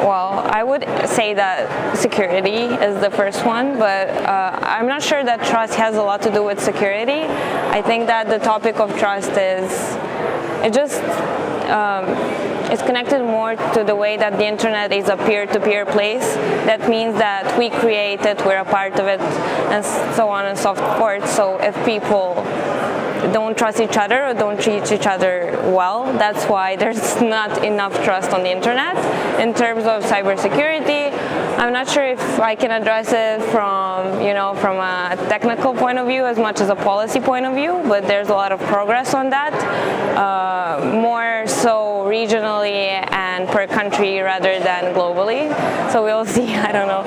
well, I would say that security is the first one, but uh, I'm not sure that trust has a lot to do with security. I think that the topic of trust is, it just, um, it's connected more to the way that the internet is a peer-to-peer -peer place. That means that we create it, we're a part of it, and so on and so forth. So if people don't trust each other or don't treat each other well. That's why there's not enough trust on the internet. In terms of cybersecurity, I'm not sure if I can address it from, you know, from a technical point of view as much as a policy point of view, but there's a lot of progress on that. Uh, more so regionally and per country rather than globally. So we'll see, I don't know.